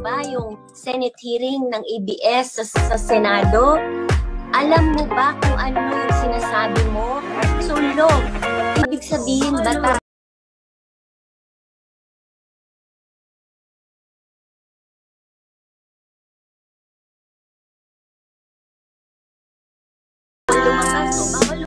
ba yung Senate hearing ng ABS sa, sa Senado? Alam mo ba kung ano yung sinasabi mo? Sulog. Ibig sabihin, bata lumakas o bawal